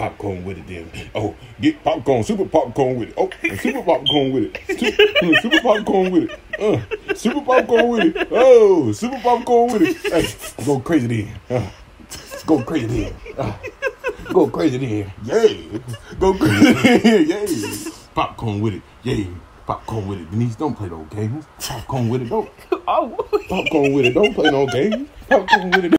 popcorn with it then. Oh, get popcorn, super popcorn with it. Oh, super popcorn with it. Super, super popcorn with it. Uh, super popcorn with it. Oh, super popcorn with it. Hey, go crazy then. Uh, go crazy then. Uh, go crazy then. Yay! Go crazy then. Yay! Popcorn with it. Yay! Popcorn with it. Denise, don't play no games. Popcorn with it. Don't. Oh, Popcorn with it. Don't play no games. Popcorn with it.